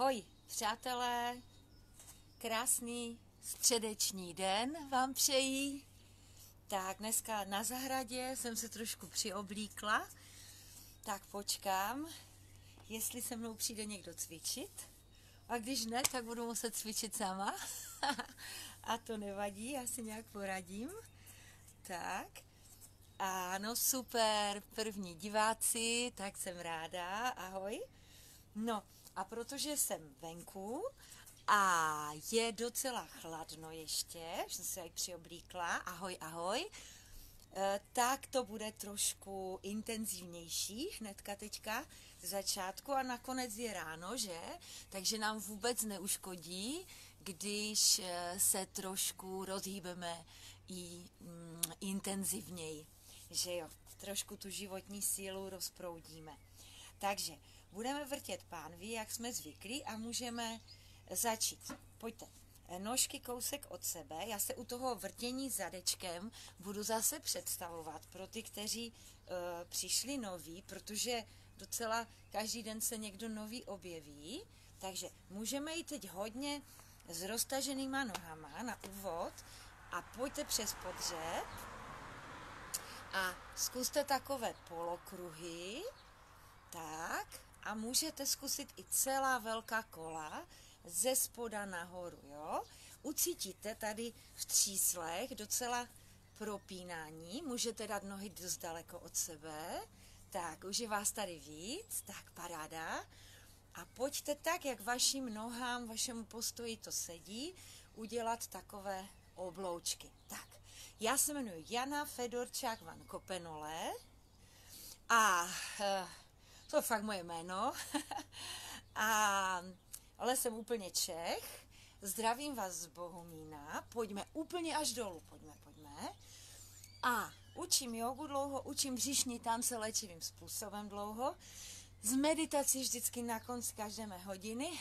Ahoj, přátelé, krásný středeční den vám přeji. Tak dneska na zahradě jsem se trošku přioblíkla, tak počkám, jestli se mnou přijde někdo cvičit. A když ne, tak budu muset cvičit sama. A to nevadí, já si nějak poradím. Tak. Ano, super, první diváci, tak jsem ráda, ahoj. No, a protože jsem venku a je docela chladno ještě, že jsem se jak přioblíkla, ahoj, ahoj, eh, tak to bude trošku intenzivnější hnedka teďka z začátku a nakonec je ráno, že? Takže nám vůbec neuškodí, když eh, se trošku rozhýbeme i mm, intenzivněji, že jo? Trošku tu životní sílu rozproudíme. Takže budeme vrtět pánví, jak jsme zvyklí a můžeme začít. Pojďte. Nožky kousek od sebe. Já se u toho vrtění zadečkem budu zase představovat pro ty, kteří uh, přišli noví, protože docela každý den se někdo nový objeví. Takže můžeme jít teď hodně s roztaženýma nohama na úvod a pojďte přes podřeb a zkuste takové polokruhy, tak, a můžete zkusit i celá velká kola ze spoda nahoru, jo. Ucítíte tady v tříslech docela propínání, můžete dát nohy dost daleko od sebe, tak, už je vás tady víc, tak paráda. A pojďte tak, jak vašim nohám, vašemu postoji to sedí, udělat takové obloučky. Tak, já se jmenuji Jana Fedorčák van Kopenole a uh, to je fakt moje jméno. a, ale jsem úplně Čech. Zdravím vás z Bohumína. Pojďme úplně až dolů. Pojďme, pojďme. A učím jogu dlouho, učím břišní tance léčivým způsobem dlouho. Z meditací vždycky na konci každé mé hodiny.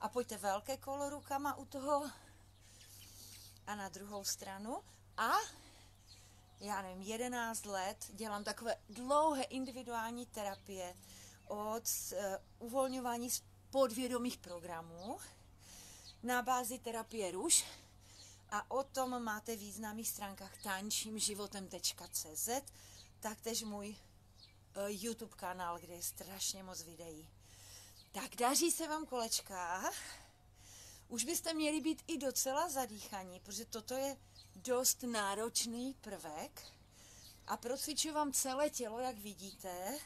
A pojďte velké kolo rukama u toho a na druhou stranu. A já nevím, 11 let dělám takové dlouhé individuální terapie od uh, uvolňování z podvědomých programů na bázi terapie ruš a o tom máte v významných stránkách tančímživotem.cz taktéž můj uh, YouTube kanál, kde je strašně moc videí. Tak daří se vám kolečka. Už byste měli být i docela zadýchaní, protože toto je dost náročný prvek a procvičuji vám celé tělo, jak vidíte.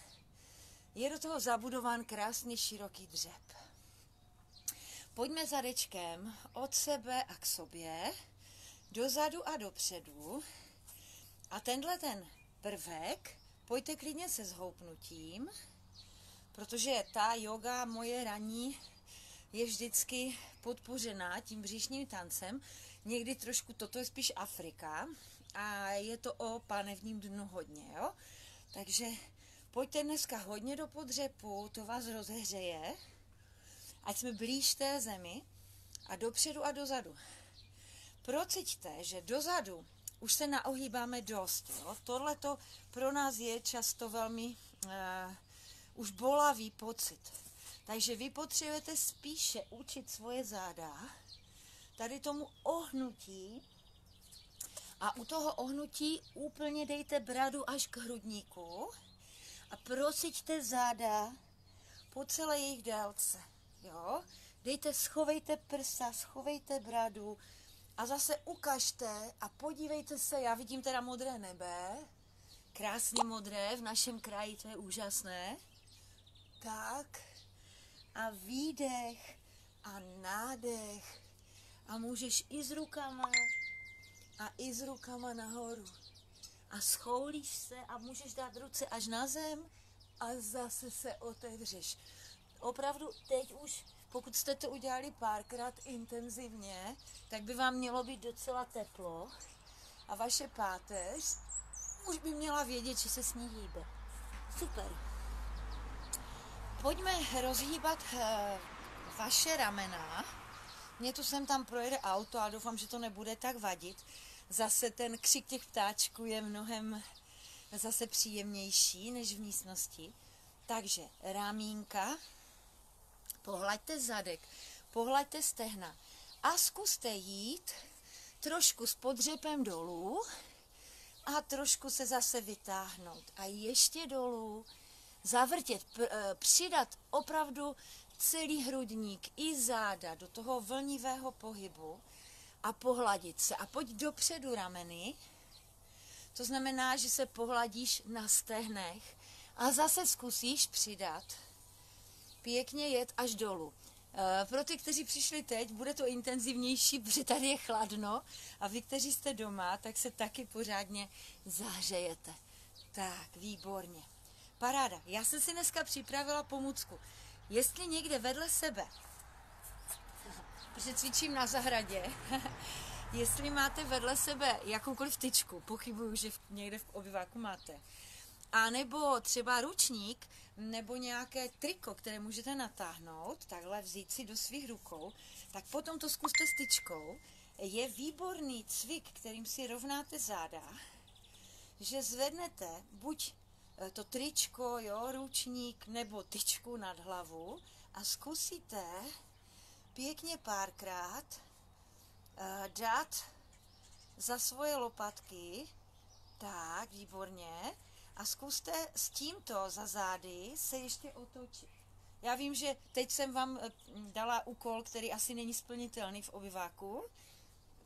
Je do toho zabudován krásný široký dřep. Pojďme zadečkem od sebe a k sobě, dozadu a dopředu. A tenhle ten prvek, pojďte klidně se zhoupnutím, protože ta yoga moje raní je vždycky podpořená tím břišním tancem, někdy trošku, toto je spíš Afrika a je to o pánevním dnu hodně, jo. Takže pojďte dneska hodně do podřepu, to vás rozehřeje, ať jsme blíž té zemi a dopředu a dozadu. Prociťte, že dozadu už se naohýbáme dost. Jo? Tohle to pro nás je často velmi uh, už bolavý pocit. Takže vy potřebujete spíše učit svoje záda, tady tomu ohnutí a u toho ohnutí úplně dejte bradu až k hrudníku a prosiďte záda po celé jejich délce. Jo? Dejte, schovejte prsa, schovejte bradu a zase ukažte a podívejte se, já vidím teda modré nebe, krásně modré, v našem kraji to je úžasné. Tak a výdech a nádech a můžeš i s rukama a i s rukama nahoru. A schoulíš se a můžeš dát ruce až na zem a zase se otevřeš. Opravdu teď už, pokud jste to udělali párkrát intenzivně, tak by vám mělo být docela teplo a vaše páteř už by měla vědět, že se s ní hýbe. Super. Pojďme rozhýbat uh, vaše ramena mě tu sem tam projede auto a doufám, že to nebude tak vadit. Zase ten křik těch ptáčků je mnohem zase příjemnější než v místnosti. Takže rámínka, Pohlaďte zadek, pohlaďte stehna a zkuste jít trošku s podřepem dolů a trošku se zase vytáhnout. A ještě dolů, zavrtět, eh, přidat opravdu celý hrudník i záda do toho vlnivého pohybu a pohladit se. A pojď dopředu rameny, to znamená, že se pohladíš na stehnech a zase zkusíš přidat. Pěkně jet až dolů. E, pro ty, kteří přišli teď, bude to intenzivnější, protože tady je chladno a vy, kteří jste doma, tak se taky pořádně zahřejete. Tak, výborně. Paráda. Já jsem si dneska připravila pomůcku. Jestli někde vedle sebe, protože cvičím na zahradě, jestli máte vedle sebe jakoukoliv tyčku, pochybuju, že někde v obyváku máte, a nebo třeba ručník, nebo nějaké triko, které můžete natáhnout, takhle vzít si do svých rukou, tak potom to zkuste s tyčkou. Je výborný cvik, kterým si rovnáte záda, že zvednete buď to tričko, jo, ručník nebo tyčku nad hlavu a zkusíte pěkně párkrát uh, dát za svoje lopatky, tak, výborně, a zkuste s tímto za zády se ještě otočit. Já vím, že teď jsem vám eh, dala úkol, který asi není splnitelný v obyváku,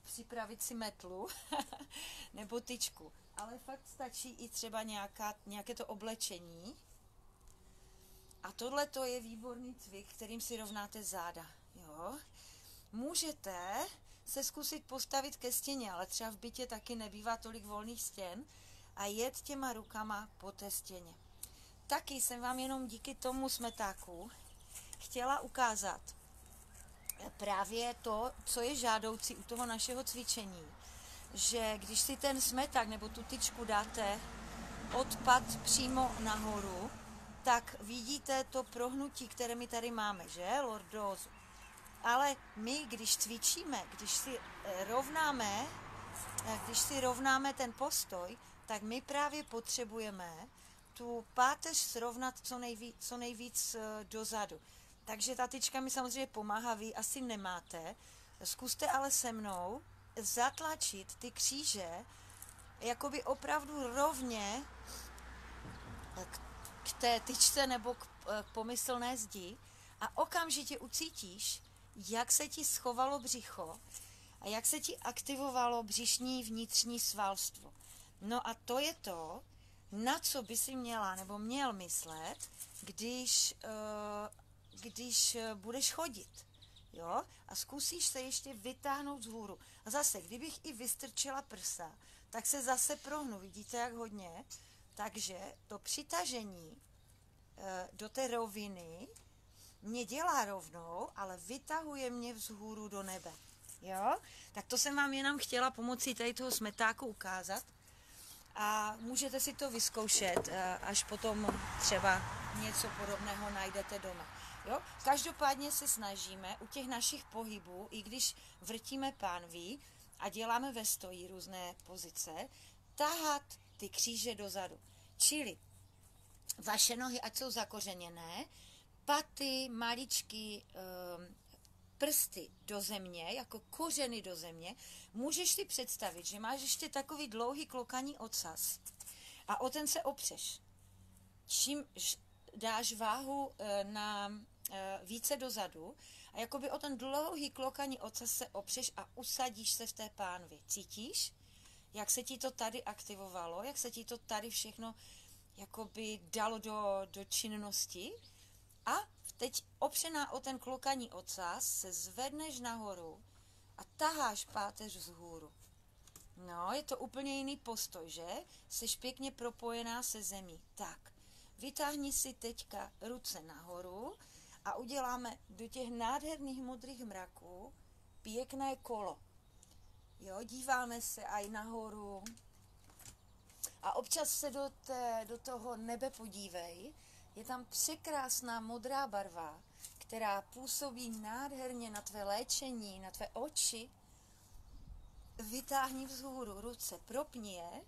připravit si metlu nebo tyčku, ale fakt stačí i třeba nějaká, nějaké to oblečení. A tohle to je výborný cvik, kterým si rovnáte záda. Jo? Můžete se zkusit postavit ke stěně, ale třeba v bytě taky nebývá tolik volných stěn a jet těma rukama po té stěně. Taky jsem vám jenom díky tomu smetáku chtěla ukázat právě to, co je žádoucí u toho našeho cvičení, že když si ten smeták nebo tu tyčku dáte odpad přímo nahoru, tak vidíte to prohnutí, které my tady máme, že? Lordózu. Ale my, když cvičíme, když si eh, rovnáme, eh, když si rovnáme ten postoj, tak my právě potřebujeme tu páteř srovnat co nejvíc, co nejvíc eh, dozadu. Takže ta tyčka mi samozřejmě pomáhá, vy asi nemáte. Zkuste ale se mnou zatlačit ty kříže jakoby opravdu rovně k, té tyčce nebo k, k pomyslné zdi a okamžitě ucítíš, jak se ti schovalo břicho a jak se ti aktivovalo břišní vnitřní svalstvo. No a to je to, na co by si měla nebo měl myslet, když, eh, když eh, budeš chodit. Jo? A zkusíš se ještě vytáhnout z hůru. A zase, kdybych i vystrčila prsa, tak se zase prohnu. Vidíte, jak hodně? Takže to přitažení eh, do té roviny mě dělá rovnou, ale vytahuje mě vzhůru do nebe. Jo? Tak to jsem vám jenom chtěla pomocí tady toho smetáku ukázat. A můžete si to vyzkoušet, eh, až potom třeba něco podobného najdete doma. Jo? Každopádně se snažíme u těch našich pohybů, i když vrtíme pánví a děláme ve stojí různé pozice, tahat ty kříže dozadu. Čili vaše nohy, ať jsou zakořeněné, paty, maličky, ehm, prsty do země, jako kořeny do země, můžeš si představit, že máš ještě takový dlouhý klokaní ocas a o ten se opřeš. Čím dáš váhu e, na více dozadu a jakoby o ten dlouhý klokaní ocas se opřeš a usadíš se v té pánvi. Cítíš, jak se ti to tady aktivovalo, jak se ti to tady všechno jakoby dalo do, do činnosti? A teď opřená o ten klokaní ocas se zvedneš nahoru a taháš páteř z hůru. No, je to úplně jiný postoj, že? Jsi pěkně propojená se zemí. Tak, vytáhni si teďka ruce nahoru a uděláme do těch nádherných modrých mraků pěkné kolo. Jo, díváme se aj nahoru. A občas se do, té, do toho nebe podívej, je tam překrásná modrá barva, která působí nádherně na tvé léčení, na tvé oči. Vytáhni vzhůru ruce, propni je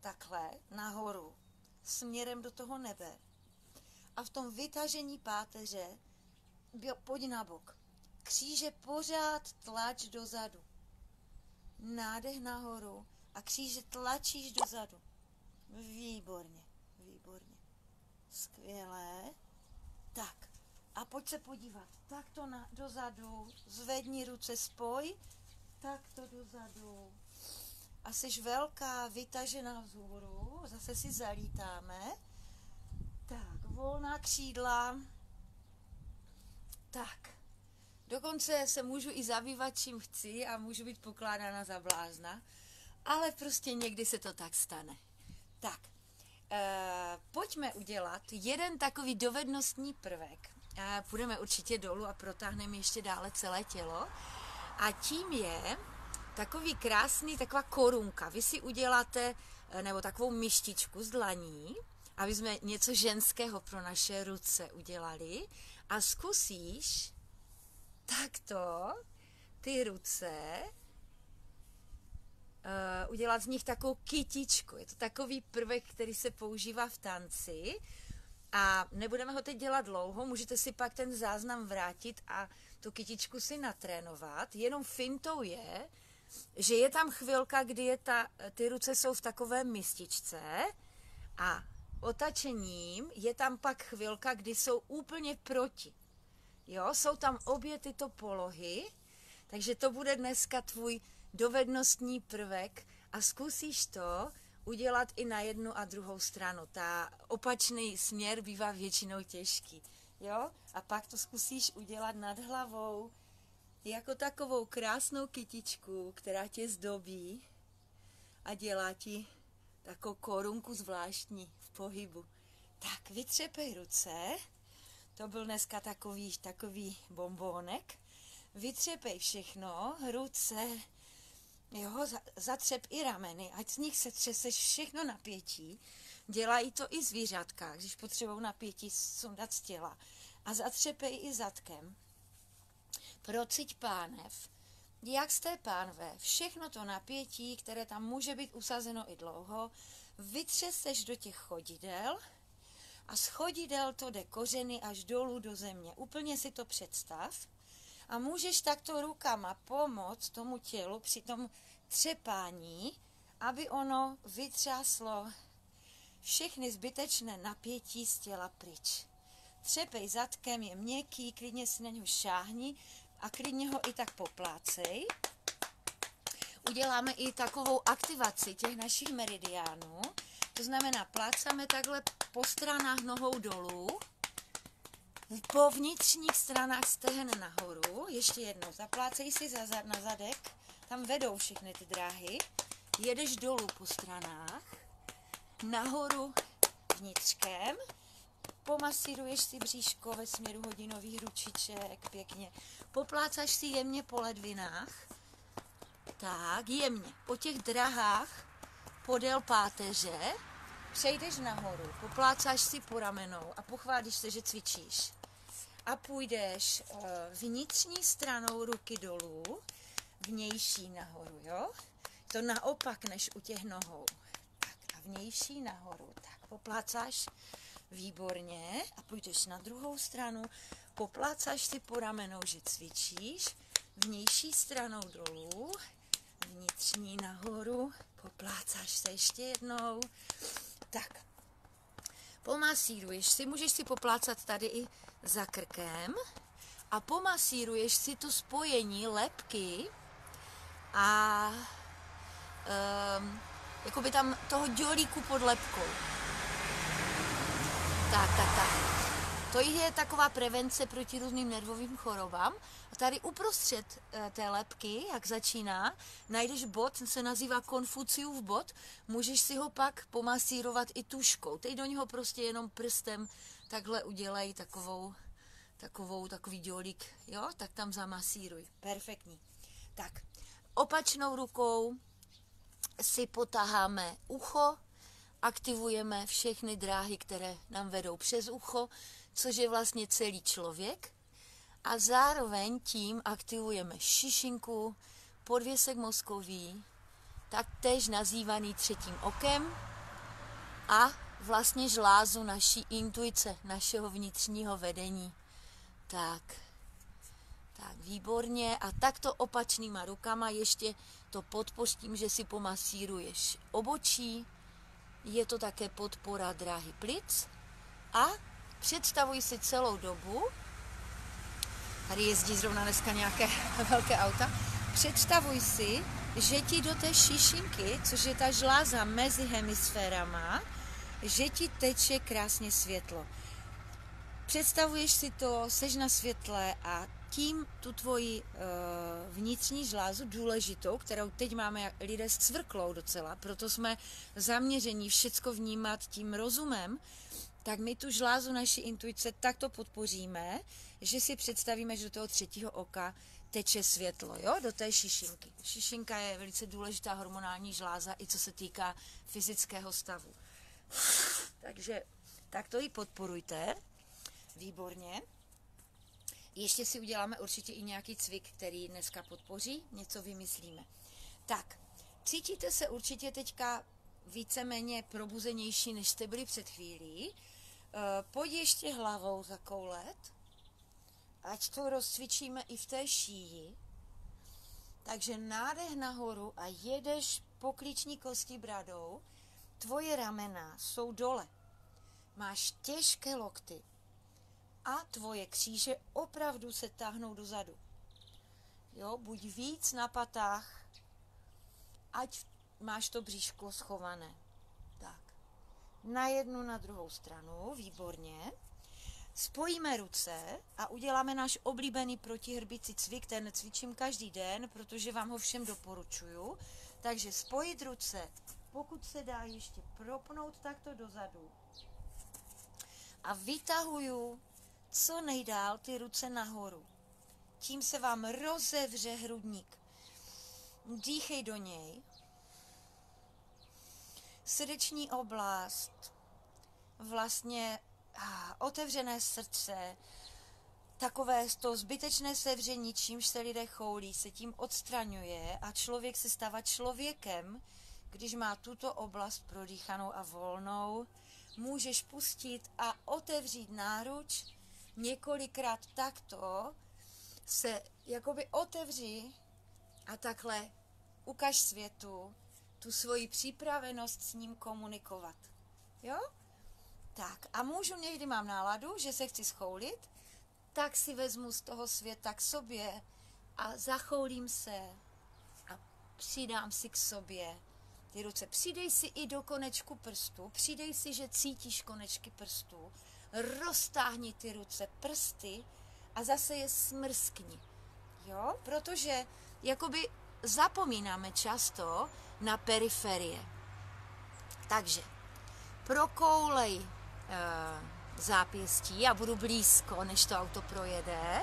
takhle nahoru, směrem do toho nebe. A v tom vytažení páteře pojď na bok. Kříže pořád tlač dozadu. Nádech nahoru a kříže tlačíš dozadu. Výborně, výborně. Skvělé. Tak, a pojď se podívat. Tak to na, dozadu, zvedni ruce, spoj. Tak to dozadu. A jsi velká, vytažená vzhůru. Zase si zalítáme. Volná křídla. Tak. Dokonce se můžu i zabývat čím chci a můžu být pokládána za blázna, ale prostě někdy se to tak stane. Tak, e, pojďme udělat jeden takový dovednostní prvek. E, půjdeme určitě dolů a protáhneme ještě dále celé tělo. A tím je takový krásný, taková korunka. Vy si uděláte, eh, nebo takovou myštičku z dlaní, aby jsme něco ženského pro naše ruce udělali a zkusíš takto ty ruce uh, udělat z nich takovou kytičku. Je to takový prvek, který se používá v tanci a nebudeme ho teď dělat dlouho, můžete si pak ten záznam vrátit a tu kytičku si natrénovat. Jenom fintou je, že je tam chvilka, kdy je ta, ty ruce jsou v takové mističce a otačením je tam pak chvilka, kdy jsou úplně proti. Jo, jsou tam obě tyto polohy, takže to bude dneska tvůj dovednostní prvek a zkusíš to udělat i na jednu a druhou stranu. Ta opačný směr bývá většinou těžký. Jo? A pak to zkusíš udělat nad hlavou jako takovou krásnou kytičku, která tě zdobí a dělá ti takovou korunku zvláštní pohybu. Tak vytřepej ruce to byl dneska takový, takový bombónek. Vytřepej všechno, ruce, jo, zatřep i rameny, ať z nich se třeseš všechno napětí. Dělají to i zvířatka, když potřebují napětí sundat z těla. A zatřepej i zadkem. Prociť pánev. Jak jste pánve, všechno to napětí, které tam může být usazeno i dlouho, vytřeseš do těch chodidel, a z chodidel to jde kořeny až dolů do země. Úplně si to představ. A můžeš takto rukama pomoct tomu tělu při tom třepání, aby ono vytřáslo všechny zbytečné napětí z těla pryč. Třepej zadkem, je měkký, klidně si na něho šáhni a klidně ho i tak poplácej. Uděláme i takovou aktivaci těch našich meridiánů, to znamená, plácáme takhle po stranách nohou dolů, po vnitřních stranách stehen nahoru, ještě jednou, zaplácej si za, za, na zadek, tam vedou všechny ty dráhy, jedeš dolů po stranách, nahoru vnitřkem, pomasíruješ si bříško ve směru hodinových ručiček, pěkně, poplácáš si jemně po ledvinách, tak, jemně, po těch drahách, podél páteře, přejdeš nahoru, poplácáš si po ramenou a pochválíš se, že cvičíš. A půjdeš uh, vnitřní stranou ruky dolů, vnější nahoru, jo? To naopak než u těch nohou. Tak a vnější nahoru. Tak poplácáš výborně a půjdeš na druhou stranu, poplácáš si po ramenou, že cvičíš, vnější stranou dolů, vnitřní nahoru, poplácáš se ještě jednou. Tak, pomasíruješ si, můžeš si poplácat tady i za krkem a pomasíruješ si to spojení lepky a um, jakoby tam toho dělíku pod lepkou. Tak, tak, tak. To je taková prevence proti různým nervovým chorobám. Tady uprostřed eh, té lepky, jak začíná, najdeš bod, se nazývá Konfuciův bod, můžeš si ho pak pomasírovat i tuškou. Teď do něho prostě jenom prstem takhle udělej takovou, takovou, takový dělík, jo, tak tam zamasíruj. Perfektní. Tak, opačnou rukou si potaháme ucho, aktivujeme všechny dráhy, které nám vedou přes ucho, což je vlastně celý člověk. A zároveň tím aktivujeme šišinku, podvěsek mozkový, taktéž nazývaný třetím okem a vlastně žlázu naší intuice, našeho vnitřního vedení. Tak. Tak, výborně. A takto opačnýma rukama ještě to podpoř tím, že si pomasíruješ obočí. Je to také podpora dráhy plic. A představuj si celou dobu, tady jezdí zrovna dneska nějaké velké auta, představuj si, že ti do té šišinky, což je ta žláza mezi hemisférama, že ti teče krásně světlo. Představuješ si to, seš na světle a tím tu tvoji uh, vnitřní žlázu důležitou, kterou teď máme lidé s cvrklou docela, proto jsme zaměření všecko vnímat tím rozumem, tak my tu žlázu naší intuice takto podpoříme, že si představíme, že do toho třetího oka teče světlo, jo, do té šišinky. Šišinka je velice důležitá hormonální žláza, i co se týká fyzického stavu. Takže tak to ji podporujte. Výborně. Ještě si uděláme určitě i nějaký cvik, který dneska podpoří, něco vymyslíme. Tak, cítíte se určitě teďka víceméně probuzenější, než jste byli před chvílí. E, pojď ještě hlavou za koulet, ať to rozcvičíme i v té šíji. Takže nádech nahoru a jedeš poklíční kosti bradou, tvoje ramena jsou dole. Máš těžké lokty a tvoje kříže opravdu se táhnou dozadu. Jo, buď víc na patách, ať máš to bříško schované. Tak. Na jednu, na druhou stranu, výborně. Spojíme ruce a uděláme náš oblíbený protihrbici cvik, ten cvičím každý den, protože vám ho všem doporučuju. Takže spojit ruce, pokud se dá ještě propnout takto dozadu. A vytahuju co nejdál ty ruce nahoru. Tím se vám rozevře hrudník. Dýchej do něj. Srdeční oblast, vlastně ah, otevřené srdce, takové to zbytečné sevření, čímž se lidé choulí, se tím odstraňuje a člověk se stává člověkem, když má tuto oblast prodýchanou a volnou. Můžeš pustit a otevřít náruč několikrát takto se jakoby otevři a takhle ukaž světu tu svoji připravenost s ním komunikovat. Jo? Tak a můžu někdy mám náladu, že se chci schoulit, tak si vezmu z toho světa k sobě a zachoulím se a přidám si k sobě ty ruce. Přidej si i do konečku prstu, přidej si, že cítíš konečky prstů, roztáhni ty ruce, prsty a zase je smrskni. Jo? Protože jakoby zapomínáme často na periferie. Takže prokoulej zápěstí, já budu blízko, než to auto projede.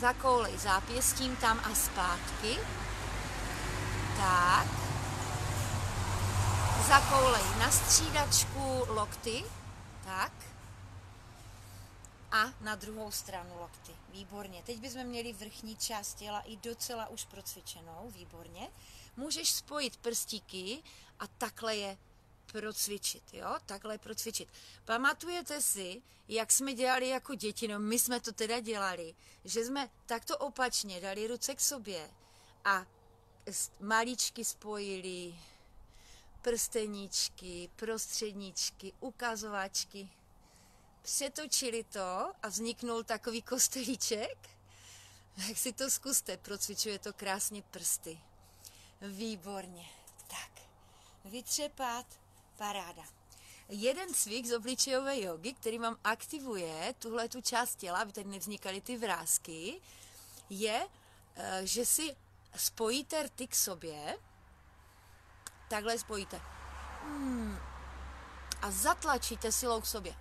Zakoulej zápěstím tam a zpátky. Tak. Zakoulej na střídačku lokty. Tak a na druhou stranu lokty. Výborně. Teď bychom měli vrchní část těla i docela už procvičenou. Výborně. Můžeš spojit prstíky a takhle je procvičit, jo? Takhle procvičit. Pamatujete si, jak jsme dělali jako děti, no my jsme to teda dělali, že jsme takto opačně dali ruce k sobě a maličky spojili prsteníčky, prostředníčky, ukazovačky, přetočili to a vzniknul takový kostelíček. Jak si to zkuste, procvičuje to krásně prsty. Výborně. Tak, vytřepat, paráda. Jeden cvik z obličejové jogy, který vám aktivuje tuhle tu část těla, aby tady nevznikaly ty vrázky, je, eh, že si spojíte rty k sobě, takhle spojíte. Hmm. A zatlačíte silou k sobě.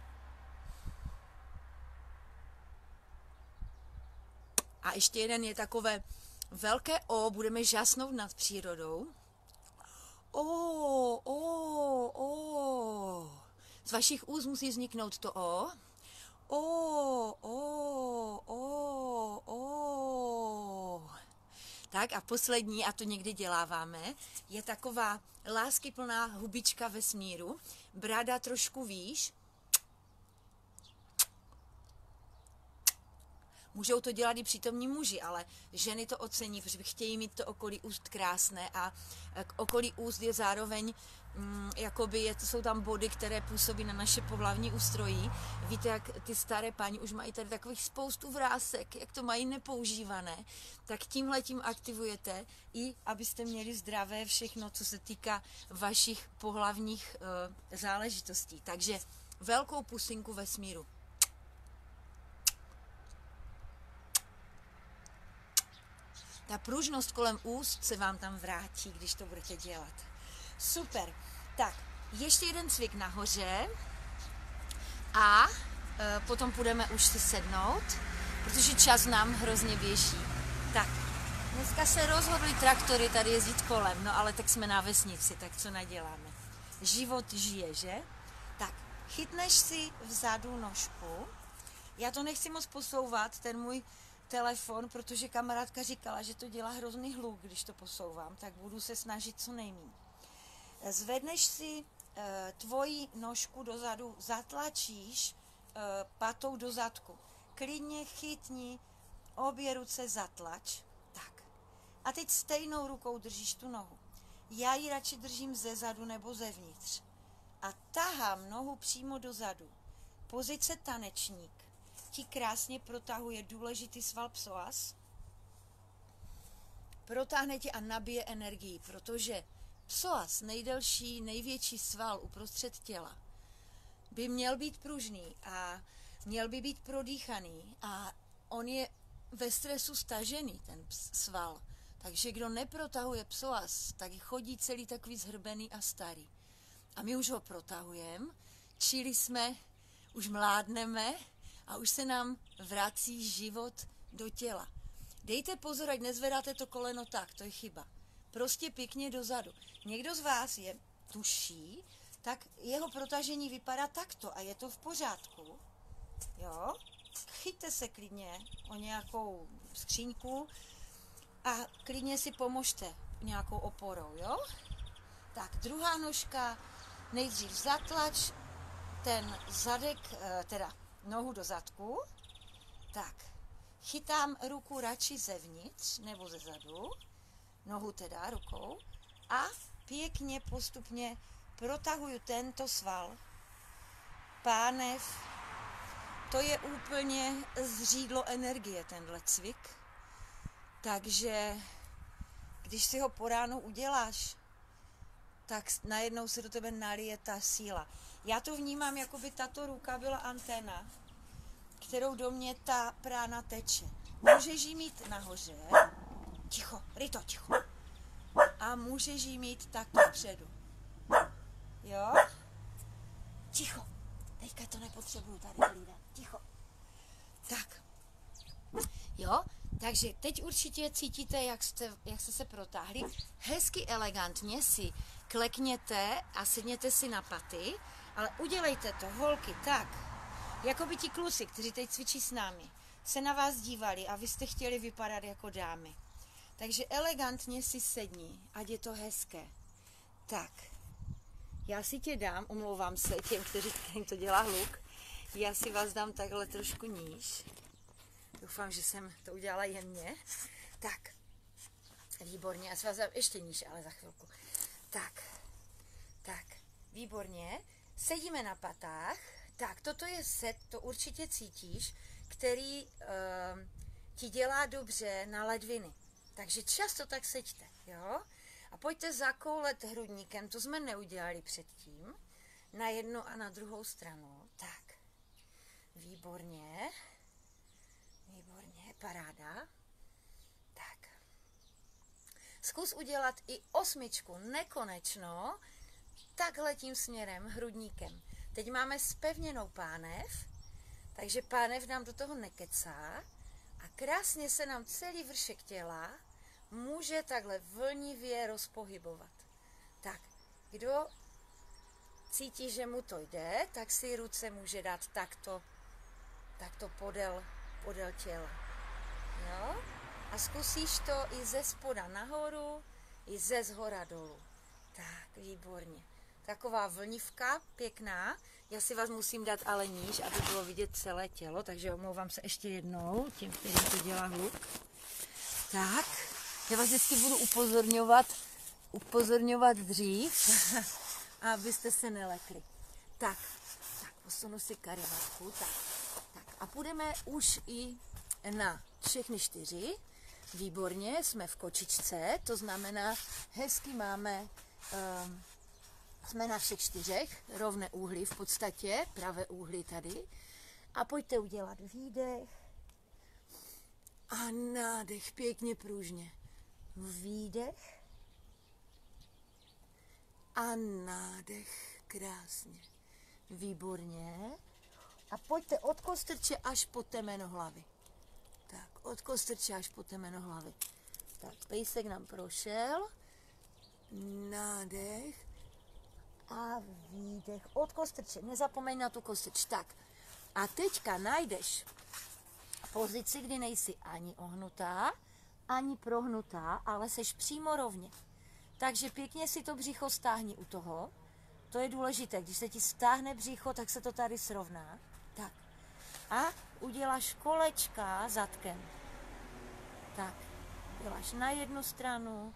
A ještě jeden je takové velké O, budeme žasnout nad přírodou. O, o, o. Z vašich úst musí vzniknout to O. O, o, o, o. Tak a poslední, a to někdy děláváme, je taková láskyplná hubička ve smíru. Bráda trošku výš, Můžou to dělat i přítomní muži, ale ženy to ocení, protože chtějí mít to okolí úst krásné a k okolí úst je zároveň mm, jakoby je, to jsou tam body, které působí na naše pohlavní ústrojí. Víte, jak ty staré paní už mají tady takových spoustu vrásek, jak to mají nepoužívané, tak tímhle tím aktivujete i, abyste měli zdravé všechno, co se týká vašich pohlavních uh, záležitostí. Takže velkou pusinku vesmíru. Ta pružnost kolem úst se vám tam vrátí, když to budete dělat. Super. Tak, ještě jeden cvik nahoře a e, potom půjdeme už si sednout, protože čas nám hrozně běží. Tak, dneska se rozhodli traktory tady jezdit kolem, no ale tak jsme na vesnici, tak co naděláme? Život žije, že? Tak, chytneš si vzadu nožku, já to nechci moc posouvat, ten můj telefon, protože kamarádka říkala, že to dělá hrozný hluk, když to posouvám, tak budu se snažit co nejméně. Zvedneš si e, tvoji nožku dozadu, zatlačíš e, patou do zadku. Klidně chytni obě ruce zatlač. Tak. A teď stejnou rukou držíš tu nohu. Já ji radši držím ze zadu nebo zevnitř. A tahám nohu přímo dozadu. Pozice tanečník ti krásně protahuje důležitý sval psoas. Protáhne ti a nabije energii, protože psoas, nejdelší, největší sval uprostřed těla, by měl být pružný a měl by být prodýchaný a on je ve stresu stažený, ten sval. Takže kdo neprotahuje psoas, tak chodí celý takový zhrbený a starý. A my už ho protahujeme, čili jsme, už mládneme, a už se nám vrací život do těla. Dejte pozor, ať nezvedáte to koleno tak, to je chyba. Prostě pěkně dozadu. Někdo z vás je tuší, tak jeho protažení vypadá takto a je to v pořádku. Jo? Chyťte se klidně o nějakou skříňku a klidně si pomožte nějakou oporou, jo? Tak, druhá nožka, nejdřív zatlač ten zadek, eh, teda nohu do zadku. Tak, chytám ruku radši zevnitř nebo ze zadu, nohu teda rukou a pěkně postupně protahuju tento sval. Pánev, to je úplně zřídlo energie, tenhle cvik. Takže když si ho po ránu uděláš, tak najednou se do tebe nalije ta síla. Já to vnímám, jako by tato ruka byla anténa, kterou do mě ta prána teče. Můžeš ji mít nahoře, ticho, Rito, ticho. A můžeš ji mít takto vpředu. Jo? Ticho. Teďka to nepotřebuju tady hlídat. Ticho. Tak. Jo? Takže teď určitě cítíte, jak jste, jak jste se protáhli. Hezky elegantně si klekněte a sedněte si na paty ale udělejte to, holky, tak, jako by ti kluci, kteří teď cvičí s námi, se na vás dívali a vy jste chtěli vypadat jako dámy. Takže elegantně si sedni, ať je to hezké. Tak, já si tě dám, omlouvám se těm, kteří kterým to dělá hluk, já si vás dám takhle trošku níž. Doufám, že jsem to udělala jemně. Tak, výborně, já si vás dám ještě níž, ale za chvilku. Tak, tak, výborně sedíme na patách, tak toto je set, to určitě cítíš, který uh, ti dělá dobře na ledviny. Takže často tak seďte, jo? A pojďte zakoulet hrudníkem, to jsme neudělali předtím, na jednu a na druhou stranu. Tak, výborně, výborně, paráda. Tak, zkus udělat i osmičku nekonečno, takhle tím směrem, hrudníkem. Teď máme spevněnou pánev, takže pánev nám do toho nekecá a krásně se nám celý vršek těla může takhle vlnivě rozpohybovat. Tak, kdo cítí, že mu to jde, tak si ruce může dát takto, takto podél, podél těla. Jo? A zkusíš to i ze spoda nahoru, i ze zhora dolů. Tak, výborně taková vlnivka, pěkná. Já si vás musím dát ale níž, aby bylo vidět celé tělo, takže omlouvám se ještě jednou těm, kterým to dělá hluk. Tak, já vás vždycky budu upozorňovat, upozorňovat dřív, abyste se nelekli. Tak, tak, posunu si karimatku, tak, tak. A půjdeme už i na všechny čtyři. Výborně, jsme v kočičce, to znamená, hezky máme, um, jsme na všech čtyřech, rovné úhly v podstatě, pravé úhly tady. A pojďte udělat výdech a nádech, pěkně pružně. Výdech a nádech, krásně. Výborně. A pojďte od kostrče až po temeno hlavy. Tak, od kostrče až po temeno hlavy. Tak, pejsek nám prošel. Nádech a výdech od kostrče. Nezapomeň na tu kostrč. Tak, a teďka najdeš pozici, kdy nejsi ani ohnutá, ani prohnutá, ale seš přímo rovně. Takže pěkně si to břicho stáhni u toho. To je důležité. Když se ti stáhne břicho, tak se to tady srovná. Tak. A uděláš kolečka zadkem. Tak. Děláš na jednu stranu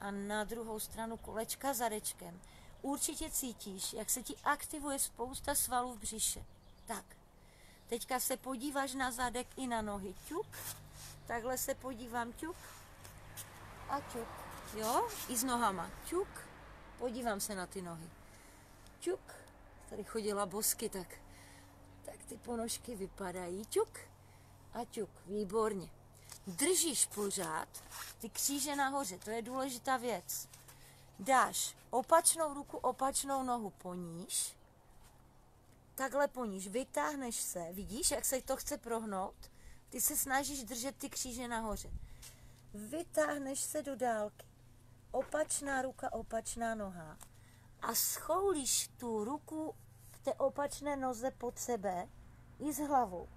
a na druhou stranu kolečka zadečkem. Určitě cítíš, jak se ti aktivuje spousta svalů v břiše. Tak. Teďka se podíváš na zadek i na nohy. Ťuk. Takhle se podívám. Ťuk. A ťuk. Jo? I s nohama. Ťuk. Podívám se na ty nohy. Ťuk. Tady chodila bosky, tak, tak ty ponožky vypadají. Ťuk. A ťuk. Výborně. Držíš pořád ty kříže nahoře. To je důležitá věc. Dáš opačnou ruku, opačnou nohu poníž. Takhle poníž. Vytáhneš se. Vidíš, jak se to chce prohnout? Ty se snažíš držet ty kříže nahoře. Vytáhneš se do dálky opačná ruka, opačná noha a schoulíš tu ruku k té opačné noze pod sebe i s hlavou.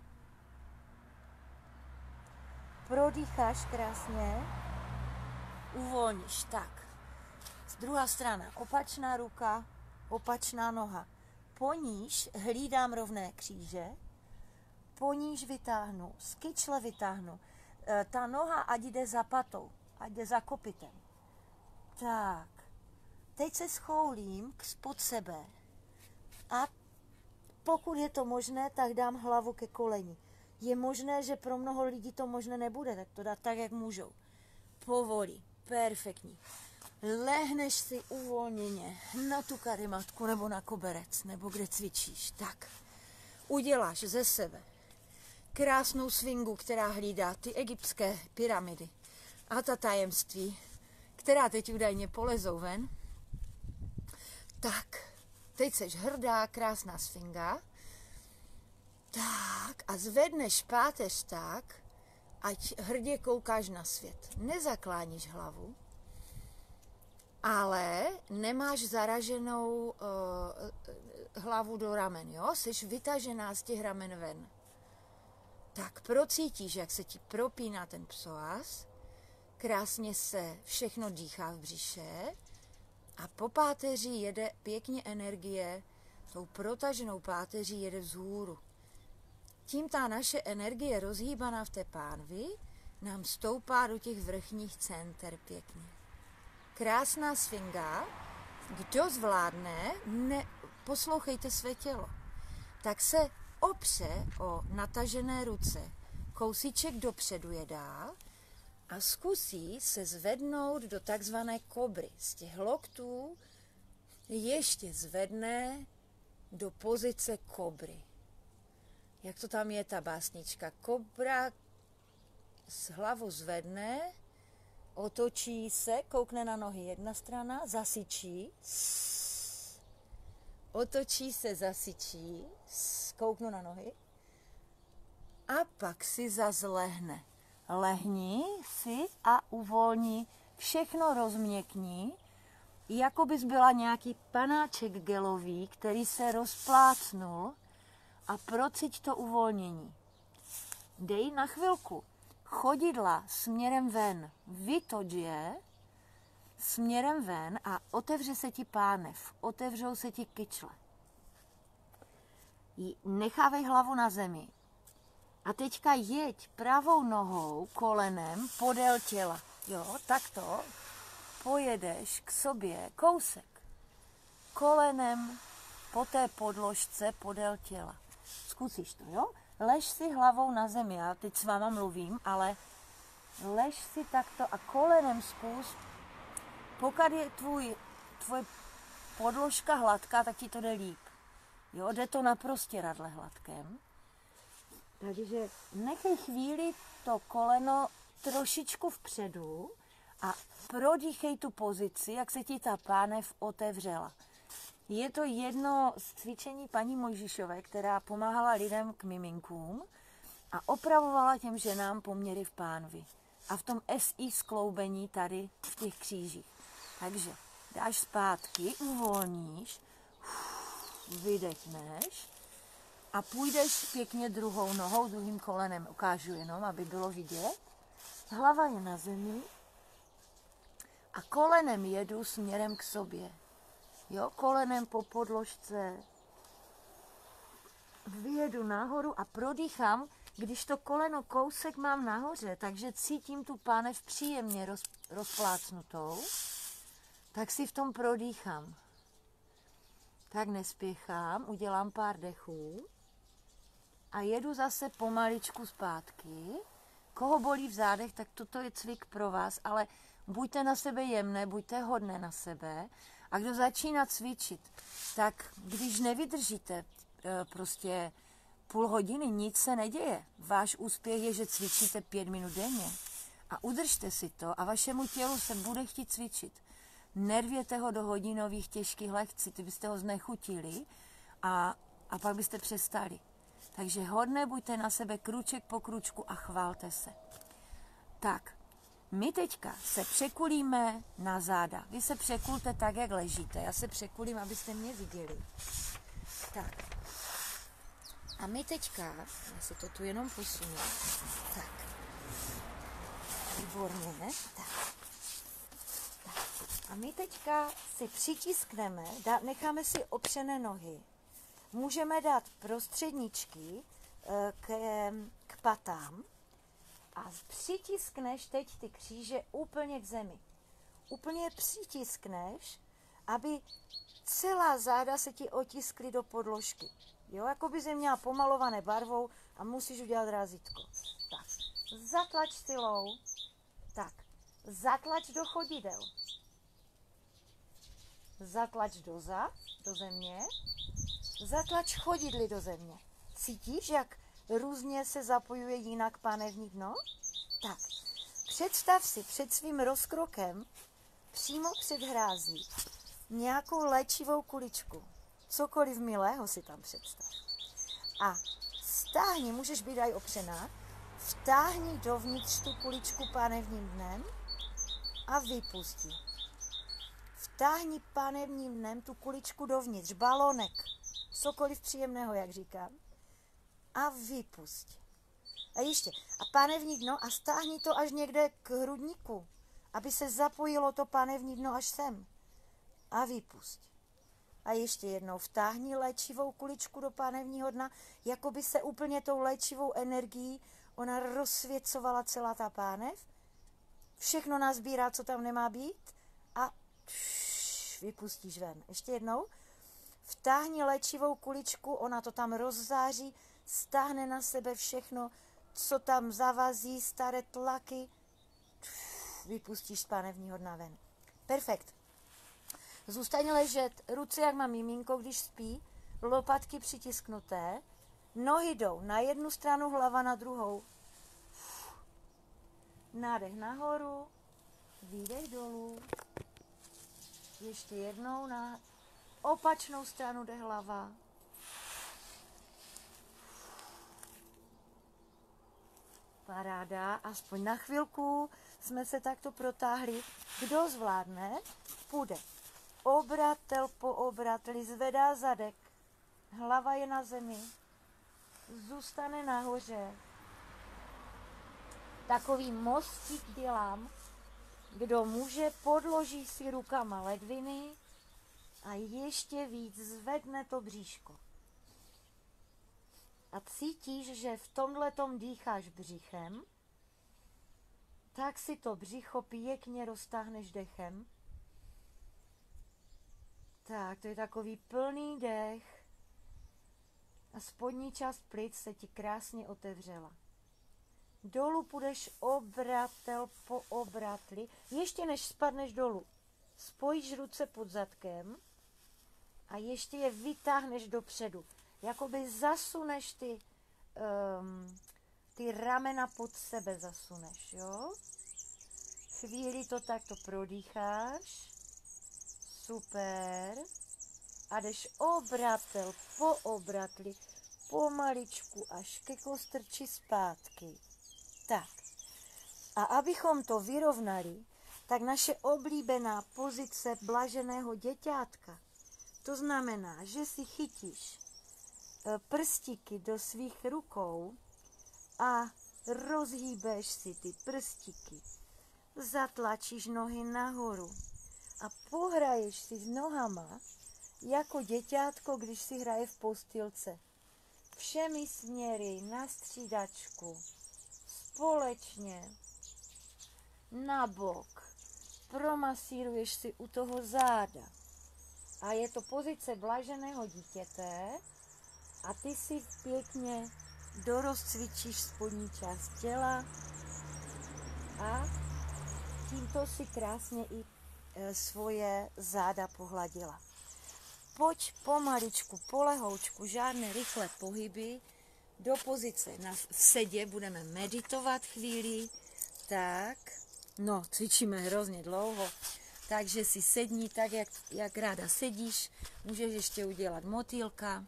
Prodýcháš krásně, uvolníš. Tak. Druhá strana, opačná ruka, opačná noha. Po níž hlídám rovné kříže, po níž vytáhnu, z kyčle vytáhnu. E, ta noha ať jde za patou, ať jde za kopitem. Tak, teď se schoulím spod sebe a pokud je to možné, tak dám hlavu ke koleni. Je možné, že pro mnoho lidí to možné nebude, tak to dá tak, jak můžou. Povoli, perfektní. Lehneš si uvolněně na tu karimatku nebo na koberec, nebo kde cvičíš. Tak, uděláš ze sebe krásnou swingu, která hlídá ty egyptské pyramidy a ta tajemství která teď údajně polezou ven, tak teď seš hrdá, krásná sfinga, tak a zvedneš páteř tak, ať hrdě koukáš na svět. Nezakláníš hlavu, ale nemáš zaraženou uh, hlavu do ramen, jo? Jsi vytažená z těch ramen ven. Tak procítíš, jak se ti propíná ten psoas krásně se všechno dýchá v břiše a po páteři jede pěkně energie, tou protaženou páteří jede vzhůru. Tím ta naše energie rozhýbaná v té pánvi nám stoupá do těch vrchních center pěkně. Krásná svinga, kdo zvládne, ne, poslouchejte své tělo, tak se opře o natažené ruce, kousíček dopředu je dál a zkusí se zvednout do takzvané kobry. Z těch loktů ještě zvedne do pozice kobry. Jak to tam je ta básnička? Kobra z hlavu zvedne, otočí se, koukne na nohy jedna strana, zasyčí, otočí se, zasyčí, kouknu na nohy. A pak si zazlehne. Lehni si a uvolni, všechno rozměkni, jako bys byla nějaký panáček gelový, který se rozplácnul a prociť to uvolnění. Dej na chvilku chodidla směrem ven, vytoč je směrem ven a otevře se ti pánev, otevřou se ti kyčle. Nechávej hlavu na zemi. A teďka jeď pravou nohou, kolenem, podél těla. Jo, takto pojedeš k sobě kousek. Kolenem po té podložce podél těla. Zkusíš to, jo? Lež si hlavou na zemi. Já teď s váma mluvím, ale lež si takto a kolenem zkus. Pokud je tvůj, tvoje podložka hladká, tak ti to jde líp. Jo, jde to na radle hladkém. Takže nechej chvíli to koleno trošičku vpředu a prodýchej tu pozici, jak se ti ta pánev otevřela. Je to jedno z cvičení paní Mojžišové, která pomáhala lidem k miminkům a opravovala těm ženám poměry v pánvi. A v tom SI skloubení tady v těch křížích. Takže dáš zpátky, uvolníš, vydechneš a půjdeš pěkně druhou nohou, druhým kolenem. Ukážu jenom, aby bylo vidět. Hlava je na zemi a kolenem jedu směrem k sobě. Jo, kolenem po podložce. Vyjedu nahoru a prodýchám, když to koleno kousek mám nahoře, takže cítím tu pánev příjemně roz, rozplácnutou, tak si v tom prodýchám. Tak nespěchám, udělám pár dechů a jedu zase pomaličku zpátky. Koho bolí v zádech, tak toto je cvik pro vás, ale buďte na sebe jemné, buďte hodné na sebe. A kdo začíná cvičit, tak když nevydržíte eh, prostě půl hodiny, nic se neděje. Váš úspěch je, že cvičíte pět minut denně. A udržte si to a vašemu tělu se bude chtít cvičit. Nervěte ho do hodinových těžkých lekcí, ty byste ho znechutili a, a pak byste přestali. Takže hodné buďte na sebe kruček po kručku a chválte se. Tak, my teďka se překulíme na záda. Vy se překulte tak, jak ležíte. Já se překulím, abyste mě viděli. Tak. A my teďka, já se to tu jenom posunu. Tak. Výborně, ne? Tak. tak. A my teďka si přitiskneme, dá, necháme si opřené nohy můžeme dát prostředničky eh, k, k patám a přitiskneš teď ty kříže úplně k zemi. Úplně přitiskneš, aby celá záda se ti otiskly do podložky. Jo, jako by se měla pomalované barvou a musíš udělat razítko. Tak, zatlač silou. Tak, zatlač do chodidel. Zatlač do zad, do země Zatlač chodidly do země. Cítíš, jak různě se zapojuje jinak pánevní dno? Tak, představ si před svým rozkrokem přímo před hrází nějakou léčivou kuličku. Cokoliv milého si tam představ. A stáhni, můžeš být aj opřená, vtáhni dovnitř tu kuličku pánevním dnem a vypusti. Vtáhni pánevním dnem tu kuličku dovnitř, balonek cokoliv příjemného, jak říkám, a vypust. A ještě, a pánevní dno a stáhni to až někde k hrudníku, aby se zapojilo to pánevní dno až sem. A vypust. A ještě jednou vtáhni léčivou kuličku do pánevního dna, jako by se úplně tou léčivou energií ona rozsvěcovala celá ta pánev. Všechno nazbírá, co tam nemá být a vypustíš ven. Ještě jednou vtáhni léčivou kuličku, ona to tam rozzáří, stáhne na sebe všechno, co tam zavazí, staré tlaky, vypustíš z pánevního dna ven. Perfekt. Zůstaň ležet, ruce jak má miminko, když spí, lopatky přitisknuté, nohy jdou na jednu stranu, hlava na druhou. Nádech nahoru, výdech dolů. Ještě jednou na opačnou stranu jde hlava. Paráda, aspoň na chvilku jsme se takto protáhli. Kdo zvládne, půjde obratel po obrateli, zvedá zadek, hlava je na zemi, zůstane nahoře. Takový mostík dělám, kdo může, podloží si rukama ledviny, a ještě víc zvedne to bříško. A cítíš, že v tomhle tom dýcháš břichem, tak si to břicho pěkně roztáhneš dechem. Tak, to je takový plný dech a spodní část plic se ti krásně otevřela. Dolů půjdeš obratel po obratli. Ještě než spadneš dolů, spojíš ruce pod zadkem a ještě je vytáhneš dopředu. Jakoby zasuneš ty, um, ty ramena pod sebe zasuneš, jo? Chvíli to takto prodýcháš. Super. A jdeš obratel po obratli, pomaličku až ke kostrči zpátky. Tak. A abychom to vyrovnali, tak naše oblíbená pozice blaženého děťátka. To znamená, že si chytíš prstíky do svých rukou a rozhýbeš si ty prstíky. Zatlačíš nohy nahoru a pohraješ si s nohama jako děťátko, když si hraje v postilce. Všemi směry na střídačku společně na bok. Promasíruješ si u toho záda. A je to pozice blaženého dítěte a ty si pěkně dorozcvičíš spodní část těla a tímto si krásně i e, svoje záda pohladila. Pojď pomaličku, polehoučku, žádné rychlé pohyby, do pozice na sedě, budeme meditovat chvíli, tak, no, cvičíme hrozně dlouho, takže si sedni tak, jak, jak ráda sedíš, můžeš ještě udělat motýlka,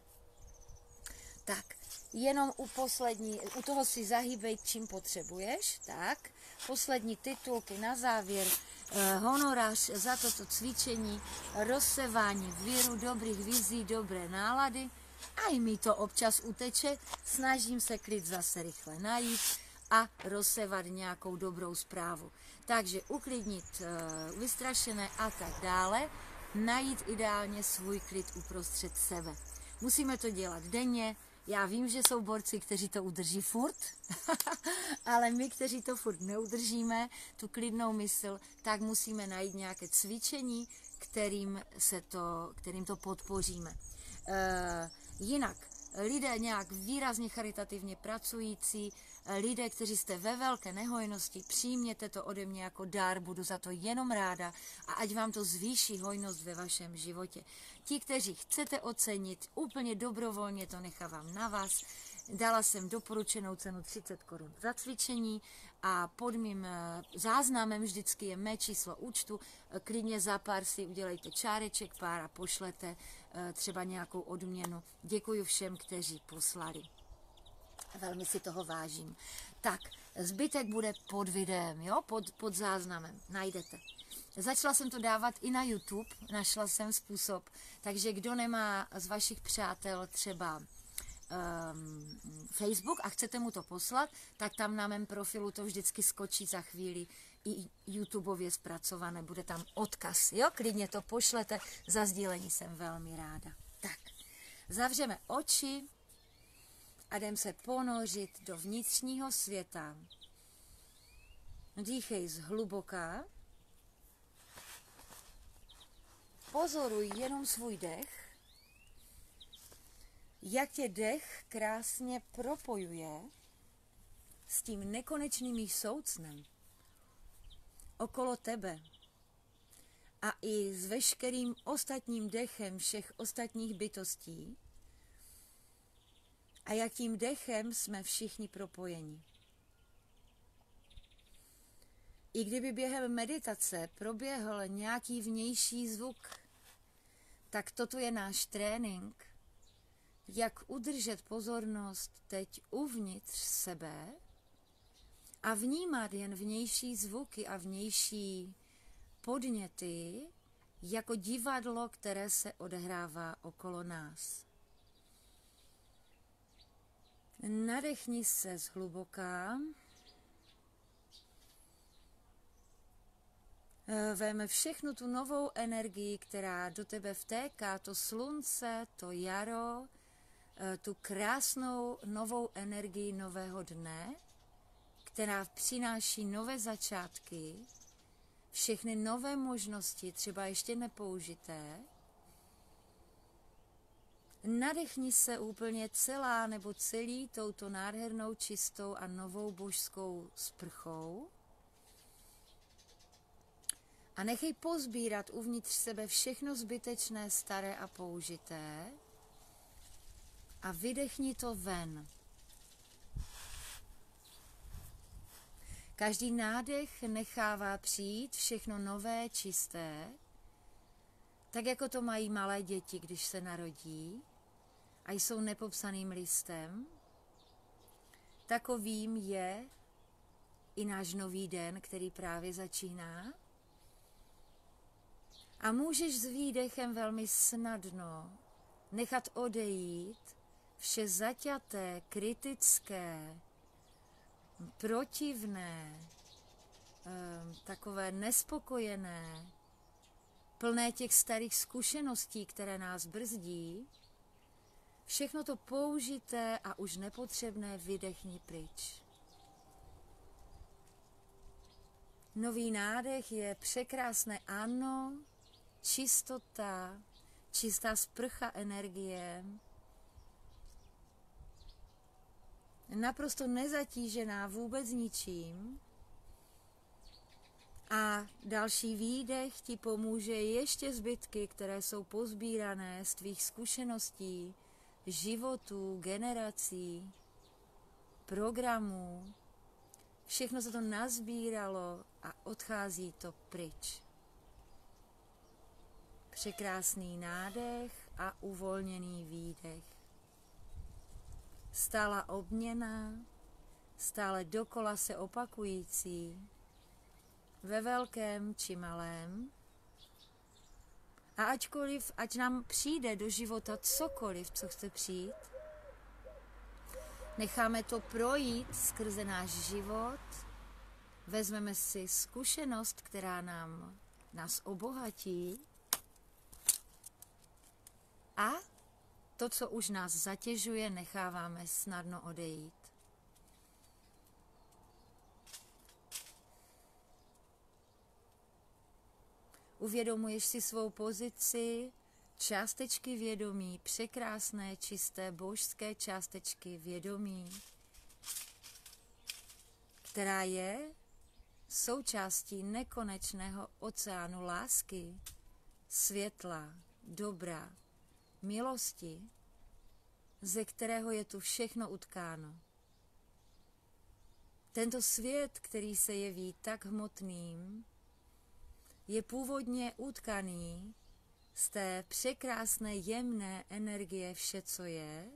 tak, jenom u poslední, u toho si zahýbej, čím potřebuješ, tak, poslední titulky na závěr, eh, honorář za toto cvičení, rozsevání víru, dobrých vizí, dobré nálady, a i mi to občas uteče, snažím se klid zase rychle najít a rozsevat nějakou dobrou zprávu. Takže uklidnit uh, vystrašené a tak dále, najít ideálně svůj klid uprostřed sebe. Musíme to dělat denně, já vím, že jsou borci, kteří to udrží furt, ale my, kteří to furt neudržíme, tu klidnou mysl, tak musíme najít nějaké cvičení, kterým, se to, kterým to podpoříme. Uh, Jinak lidé nějak výrazně charitativně pracující, lidé, kteří jste ve velké nehojnosti, přijměte to ode mě jako dár, budu za to jenom ráda a ať vám to zvýší hojnost ve vašem životě. Ti, kteří chcete ocenit, úplně dobrovolně to nechávám na vás. Dala jsem doporučenou cenu 30 korun za cvičení a pod mým eh, záznamem vždycky je mé číslo účtu. Klidně za pár si udělejte čáreček pár a pošlete Eh, třeba nějakou odměnu. Děkuji všem, kteří poslali. Velmi si toho vážím. Tak, zbytek bude pod videem, jo? Pod, pod záznamem. Najdete. Začala jsem to dávat i na YouTube, našla jsem způsob, takže kdo nemá z vašich přátel třeba um, Facebook a chcete mu to poslat, tak tam na mém profilu to vždycky skočí za chvíli i YouTubeově zpracované, bude tam odkaz, jo, klidně to pošlete, za sdílení jsem velmi ráda. Tak, zavřeme oči a jdem se ponořit do vnitřního světa. Dýchej zhluboka, pozoruj jenom svůj dech, jak tě dech krásně propojuje s tím nekonečným soucnem okolo tebe a i s veškerým ostatním dechem všech ostatních bytostí a jak tím dechem jsme všichni propojeni. I kdyby během meditace proběhl nějaký vnější zvuk, tak toto je náš trénink, jak udržet pozornost teď uvnitř sebe a vnímat jen vnější zvuky a vnější podněty jako divadlo, které se odehrává okolo nás. Nadechni se zhluboka. Veme všechnu tu novou energii, která do tebe vtéká, to slunce, to jaro, eh, tu krásnou novou energii nového dne, která přináší nové začátky, všechny nové možnosti, třeba ještě nepoužité. Nadechni se úplně celá nebo celý touto nádhernou, čistou a novou božskou sprchou. A nechej pozbírat uvnitř sebe všechno zbytečné, staré a použité. A vydechni to ven. Každý nádech nechává přijít všechno nové, čisté, tak jako to mají malé děti, když se narodí a jsou nepopsaným listem. Takovým je i náš nový den, který právě začíná. A můžeš s výdechem velmi snadno nechat odejít vše zaťaté, kritické, protivné, ehm, takové nespokojené, plné těch starých zkušeností, které nás brzdí, všechno to použité a už nepotřebné vydechni pryč. Nový nádech je překrásné ano, čistota, čistá sprcha energie, naprosto nezatížená vůbec ničím. A další výdech ti pomůže ještě zbytky, které jsou pozbírané z tvých zkušeností, životů, generací, programů. Všechno se to nazbíralo a odchází to pryč. Překrásný nádech a uvolněný výdech. Stála obměna, stále dokola se opakující, ve velkém či malém. A ačkoliv, ať nám přijde do života cokoliv, co chce přijít, necháme to projít skrze náš život, vezmeme si zkušenost, která nám, nás obohatí a to, co už nás zatěžuje, necháváme snadno odejít. Uvědomuješ si svou pozici, částečky vědomí, překrásné, čisté, božské částečky vědomí, která je součástí nekonečného oceánu lásky, světla, dobra, milosti, ze kterého je tu všechno utkáno. Tento svět, který se jeví tak hmotným, je původně utkaný z té překrásné jemné energie vše, co je,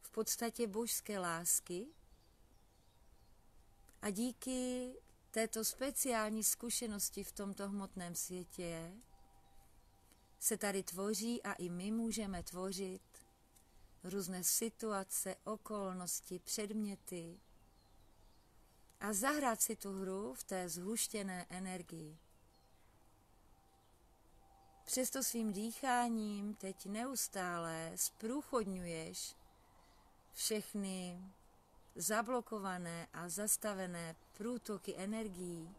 v podstatě božské lásky a díky této speciální zkušenosti v tomto hmotném světě se tady tvoří a i my můžeme tvořit různé situace, okolnosti, předměty a zahrát si tu hru v té zhuštěné energii. Přesto svým dýcháním teď neustále zprůchodňuješ všechny zablokované a zastavené průtoky energií.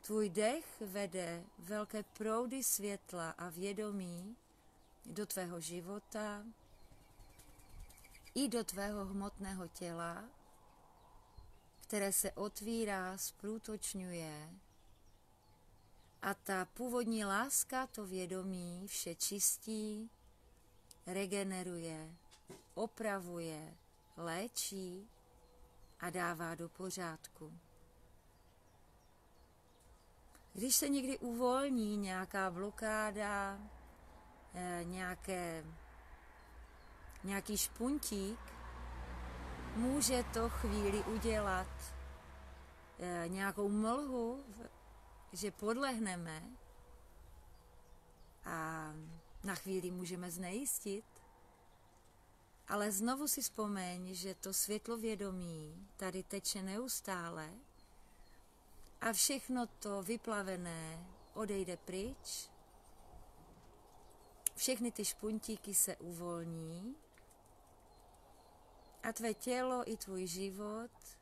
Tvůj dech vede velké proudy světla a vědomí do tvého života i do tvého hmotného těla, které se otvírá, sprůtočňuje a ta původní láska, to vědomí, vše čistí, regeneruje, opravuje, léčí a dává do pořádku. Když se někdy uvolní nějaká blokáda, eh, nějaké, nějaký špuntík, může to chvíli udělat eh, nějakou mlhu, že podlehneme a na chvíli můžeme znejistit, ale znovu si vzpomeň, že to světlovědomí tady teče neustále a všechno to vyplavené odejde pryč. všechny ty špuntíky se uvolní a tvé tělo i tvůj život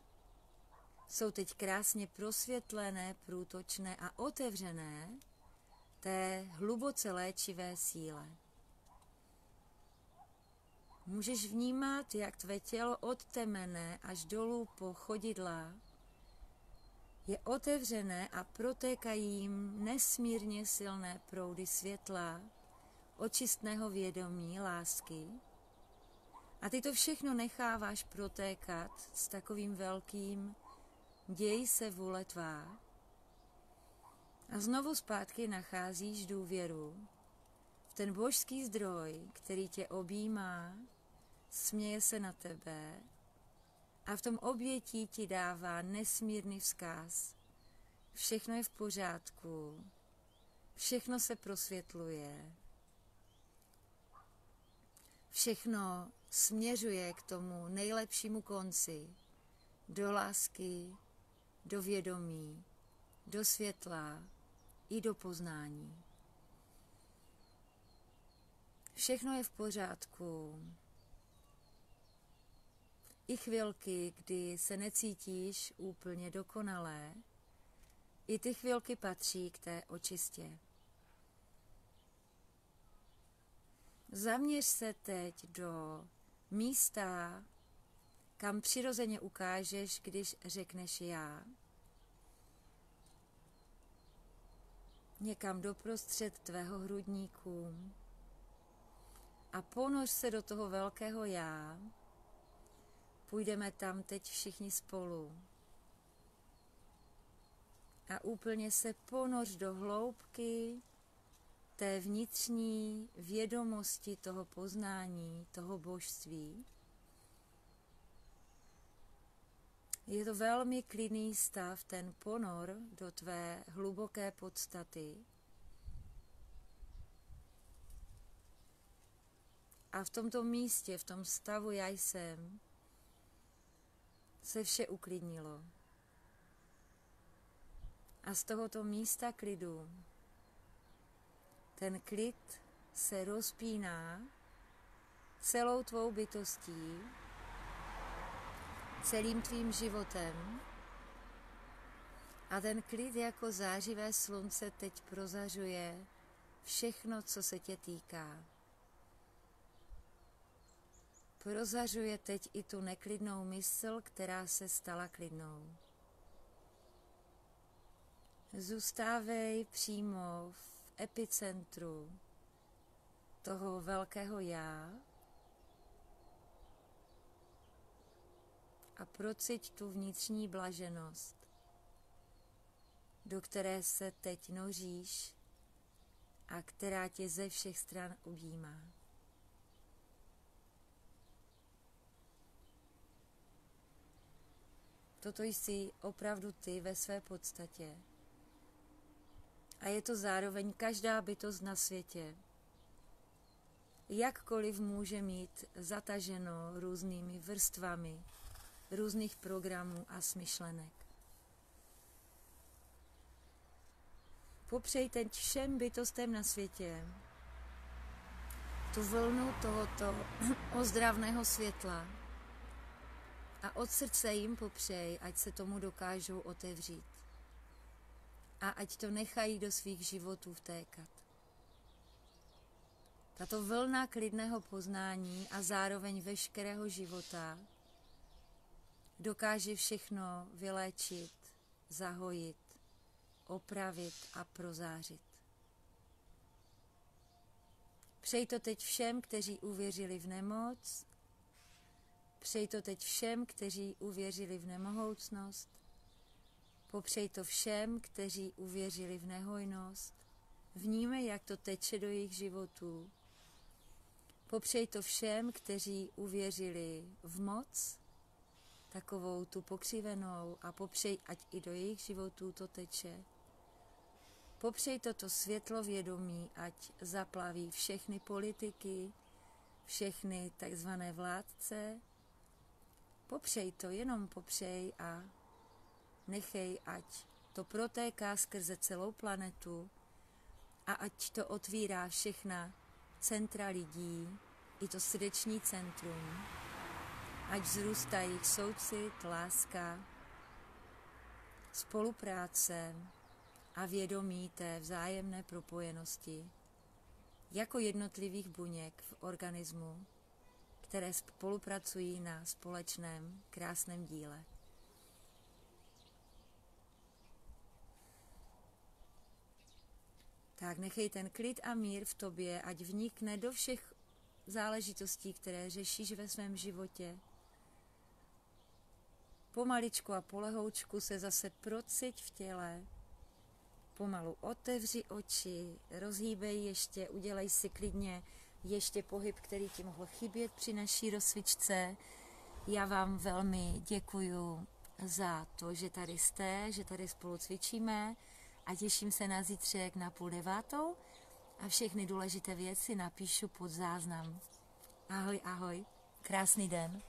jsou teď krásně prosvětlené, průtočné a otevřené té hluboce léčivé síle. Můžeš vnímat, jak tvé tělo od temene až dolů po chodidla je otevřené a protékají jim nesmírně silné proudy světla, očistného vědomí, lásky. A ty to všechno necháváš protékat s takovým velkým děj se vůle tvá. A znovu zpátky nacházíš důvěru v ten božský zdroj, který tě objímá, směje se na tebe a v tom obětí ti dává nesmírný vzkaz. Všechno je v pořádku, všechno se prosvětluje, všechno směřuje k tomu nejlepšímu konci, do lásky, do vědomí, do světla i do poznání. Všechno je v pořádku. I chvilky, kdy se necítíš úplně dokonalé, i ty chvilky patří k té očistě. Zaměř se teď do místa, kam přirozeně ukážeš, když řekneš já. Někam doprostřed tvého hrudníku a ponoř se do toho velkého já. Půjdeme tam teď všichni spolu. A úplně se ponoř do hloubky té vnitřní vědomosti toho poznání, toho božství. Je to velmi klidný stav, ten ponor do tvé hluboké podstaty. A v tomto místě, v tom stavu já jsem, se vše uklidnilo. A z tohoto místa klidu ten klid se rozpíná celou tvou bytostí, celým tvým životem a ten klid jako zářivé slunce teď prozařuje všechno, co se tě týká. Prozařuje teď i tu neklidnou mysl, která se stala klidnou. Zůstávej přímo v epicentru toho velkého já a prociť tu vnitřní blaženost, do které se teď noříš a která tě ze všech stran objímá. Toto jsi opravdu ty ve své podstatě a je to zároveň každá bytost na světě. Jakkoliv může mít zataženo různými vrstvami různých programů a smyšlenek. Popřej teď všem bytostem na světě tu vlnu tohoto ozdravného světla a od srdce jim popřej, ať se tomu dokážou otevřít a ať to nechají do svých životů vtékat. Tato vlna klidného poznání a zároveň veškerého života dokáže všechno vyléčit, zahojit, opravit a prozářit. Přeji to teď všem, kteří uvěřili v nemoc, přeji to teď všem, kteří uvěřili v nemohoucnost, Popřej to všem, kteří uvěřili v nehojnost. Vníme, jak to teče do jejich životů. Popřej to všem, kteří uvěřili v moc, takovou tu pokřivenou a popřej, ať i do jejich životů to teče. Popřej toto světlo vědomí, ať zaplaví všechny politiky, všechny takzvané vládce. Popřej to, jenom popřej a nechej, ať to protéká skrze celou planetu a ať to otvírá všechna centra lidí, i to srdeční centrum, ať vzrůstá jejich soucit, láska, spolupráce a vědomí té vzájemné propojenosti jako jednotlivých buněk v organismu, které spolupracují na společném krásném díle. Tak nechej ten klid a mír v tobě, ať vnikne do všech záležitostí, které řešíš ve svém životě. Pomaličku a polehoučku se zase prociť v těle. Pomalu otevři oči, rozhýbej ještě, udělej si klidně ještě pohyb, který ti mohl chybět při naší rozsvičce. Já vám velmi děkuju za to, že tady jste, že tady spolu cvičíme a těším se na zítřek na půl devátou a všechny důležité věci napíšu pod záznam. Ahoj, ahoj, krásný den.